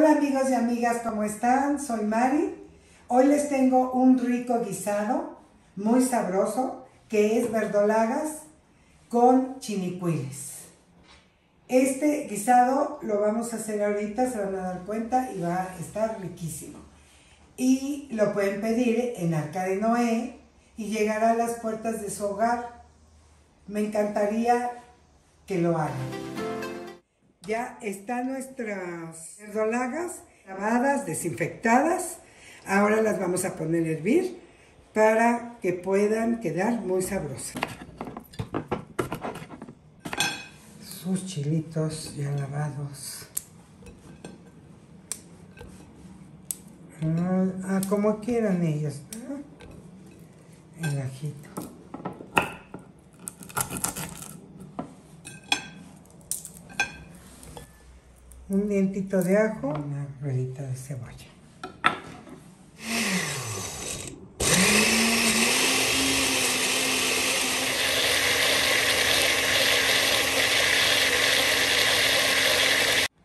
Hola amigos y amigas, ¿cómo están? Soy Mari. Hoy les tengo un rico guisado, muy sabroso, que es verdolagas con chinicuiles. Este guisado lo vamos a hacer ahorita, se van a dar cuenta y va a estar riquísimo. Y lo pueden pedir en Arca de Noé y llegará a las puertas de su hogar. Me encantaría que lo hagan. Ya están nuestras verdolagas lavadas, desinfectadas. Ahora las vamos a poner a hervir para que puedan quedar muy sabrosas. Sus chilitos ya lavados. Ah, como quieran ellos. El ajito. Un dientito de ajo, una ruedita de cebolla.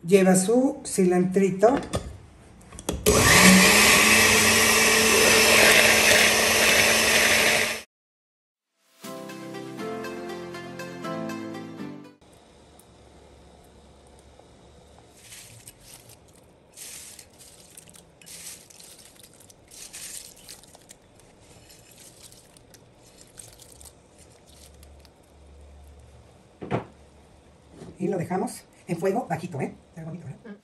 Lleva su cilantrito y lo dejamos en fuego bajito, ¿eh? Está bonito, ¿verdad?